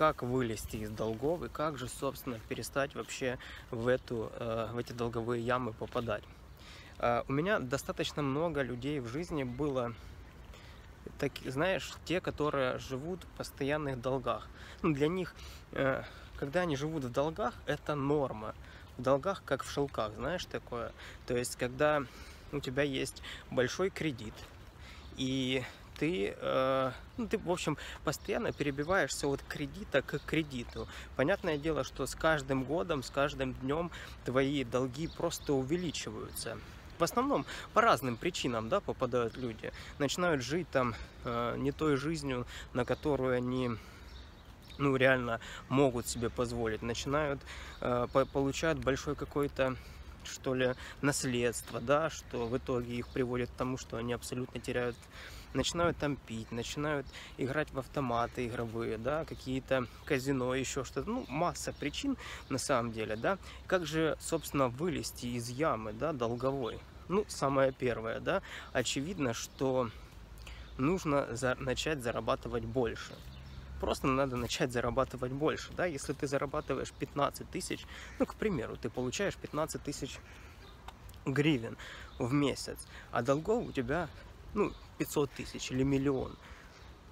как вылезти из долгов и как же, собственно, перестать вообще в, эту, э, в эти долговые ямы попадать. Э, у меня достаточно много людей в жизни было, так, знаешь, те, которые живут в постоянных долгах. Ну, для них, э, когда они живут в долгах, это норма. В долгах, как в шелках, знаешь, такое. То есть, когда у тебя есть большой кредит, и ты, э, ну, ты, в общем, постоянно перебиваешься от кредита к кредиту. Понятное дело, что с каждым годом, с каждым днем твои долги просто увеличиваются. В основном по разным причинам да, попадают люди. Начинают жить там э, не той жизнью, на которую они ну, реально могут себе позволить. Начинают, э, получают большой какой-то что ли, наследство, да, что в итоге их приводит к тому, что они абсолютно теряют начинают там пить, начинают играть в автоматы игровые, да, какие-то казино, еще что-то, ну, масса причин на самом деле, да, как же, собственно, вылезти из ямы, да, долговой, ну, самое первое, да, очевидно, что нужно за начать зарабатывать больше, просто надо начать зарабатывать больше, да, если ты зарабатываешь 15 тысяч, ну, к примеру, ты получаешь 15 тысяч гривен в месяц, а долгов у тебя ну, 500 тысяч или миллион.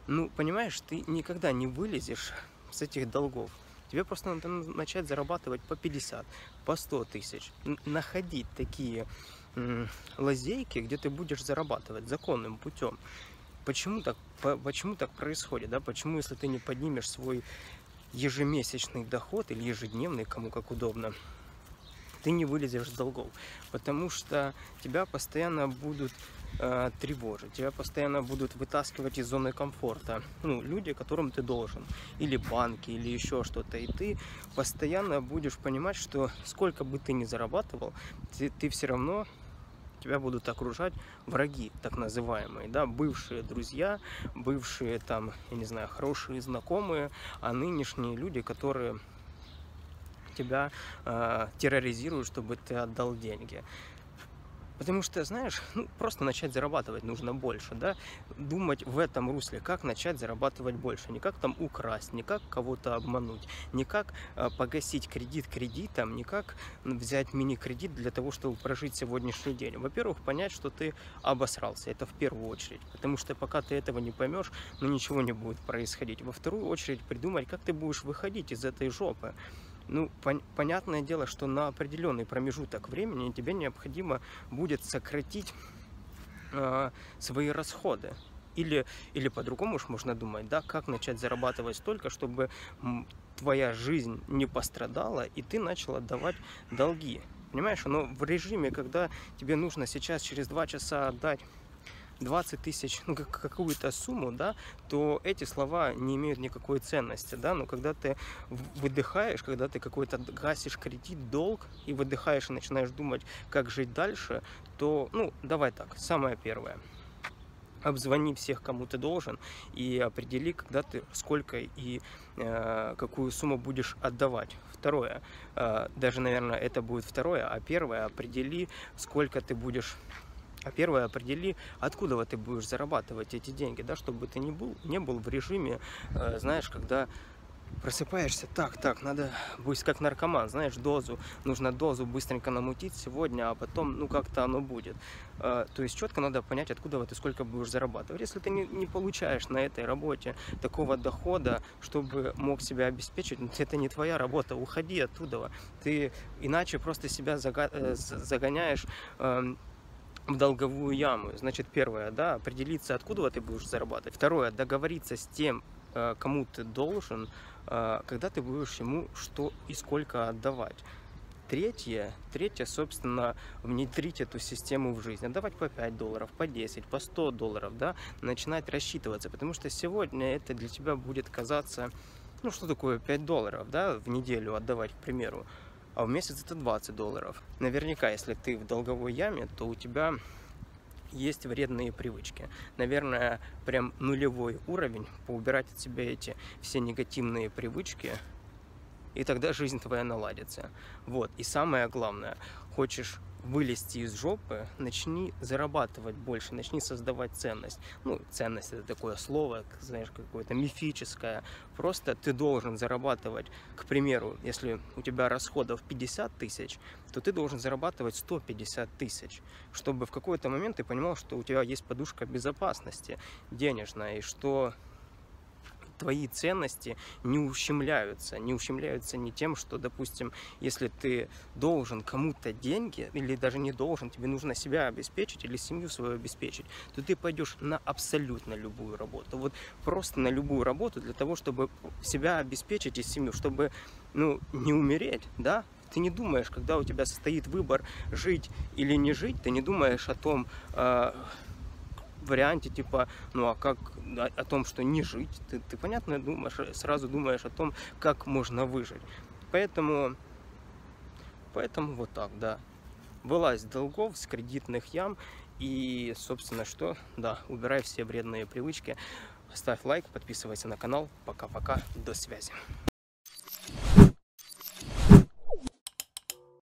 Ну, понимаешь, ты никогда не вылезешь с этих долгов. Тебе просто надо начать зарабатывать по 50, по 100 тысяч. Находить такие лазейки, где ты будешь зарабатывать законным путем. Почему так, почему так происходит? Да? Почему, если ты не поднимешь свой ежемесячный доход или ежедневный, кому как удобно, ты не вылезешь с долгов, потому что тебя постоянно будут э, тревожить, тебя постоянно будут вытаскивать из зоны комфорта, ну, люди, которым ты должен, или банки, или еще что-то, и ты постоянно будешь понимать, что сколько бы ты ни зарабатывал, ты, ты все равно тебя будут окружать враги, так называемые, да, бывшие друзья, бывшие там, я не знаю, хорошие знакомые, а нынешние люди, которые тебя э, терроризируют, чтобы ты отдал деньги. Потому что, знаешь, ну, просто начать зарабатывать нужно больше, да, думать в этом русле, как начать зарабатывать больше, не как там украсть, не как кого-то обмануть, не как э, погасить кредит кредитом, не как взять мини-кредит для того, чтобы прожить сегодняшний день. Во-первых, понять, что ты обосрался, это в первую очередь, потому что пока ты этого не поймешь, ну, ничего не будет происходить. Во вторую очередь, придумать, как ты будешь выходить из этой жопы. Ну, пон понятное дело, что на определенный промежуток времени тебе необходимо будет сократить э, свои расходы. Или, или по-другому уж можно думать, да, как начать зарабатывать столько, чтобы твоя жизнь не пострадала, и ты начал отдавать долги. Понимаешь, но в режиме, когда тебе нужно сейчас через два часа отдать 20 тысяч, ну, как, какую-то сумму, да, то эти слова не имеют никакой ценности, да, но когда ты выдыхаешь, когда ты какой-то гасишь кредит, долг, и выдыхаешь и начинаешь думать, как жить дальше, то, ну, давай так, самое первое – обзвони всех, кому ты должен, и определи, когда ты сколько и э, какую сумму будешь отдавать. Второе, э, даже, наверное, это будет второе, а первое, определи, сколько ты будешь а первое, определи, откуда ты будешь зарабатывать эти деньги, да, чтобы ты не был, не был в режиме, э, знаешь, когда просыпаешься, так, так, надо быть как наркоман, знаешь, дозу, нужно дозу быстренько намутить сегодня, а потом, ну, как-то оно будет. Э, то есть четко надо понять, откуда ты сколько будешь зарабатывать. Если ты не, не получаешь на этой работе такого дохода, чтобы мог себя обеспечить, ну, это не твоя работа, уходи оттуда. Ты иначе просто себя э, загоняешь эм, в долговую яму. Значит, первое, да, определиться, откуда ты будешь зарабатывать. Второе, договориться с тем, э, кому ты должен, э, когда ты будешь ему что и сколько отдавать. Третье, третье, собственно, внедрить эту систему в жизнь. Отдавать по 5 долларов, по 10, по 100 долларов, да, начинать рассчитываться, потому что сегодня это для тебя будет казаться, ну, что такое 5 долларов, да, в неделю отдавать, к примеру а в месяц это 20 долларов. Наверняка, если ты в долговой яме, то у тебя есть вредные привычки. Наверное, прям нулевой уровень поубирать от себя эти все негативные привычки и тогда жизнь твоя наладится. Вот, и самое главное, хочешь вылезти из жопы, начни зарабатывать больше, начни создавать ценность. Ну, ценность это такое слово, знаешь, какое-то мифическое. Просто ты должен зарабатывать, к примеру, если у тебя расходов 50 тысяч, то ты должен зарабатывать 150 тысяч, чтобы в какой-то момент ты понимал, что у тебя есть подушка безопасности денежная, и что твои ценности не ущемляются. Не ущемляются не тем, что, допустим, если ты должен кому-то деньги, или даже не должен, тебе нужно себя обеспечить или семью свою обеспечить, то ты пойдешь на абсолютно любую работу. Вот просто на любую работу для того, чтобы себя обеспечить и семью, чтобы ну, не умереть, да, ты не думаешь, когда у тебя состоит выбор жить или не жить, ты не думаешь о том, э, варианте, типа, ну а как о, о том, что не жить, ты, ты понятно думаешь, сразу думаешь о том, как можно выжить. Поэтому, поэтому вот так, да. Вылазь с долгов, с кредитных ям и, собственно, что, да, убирай все вредные привычки. Ставь лайк, подписывайся на канал. Пока-пока, до связи.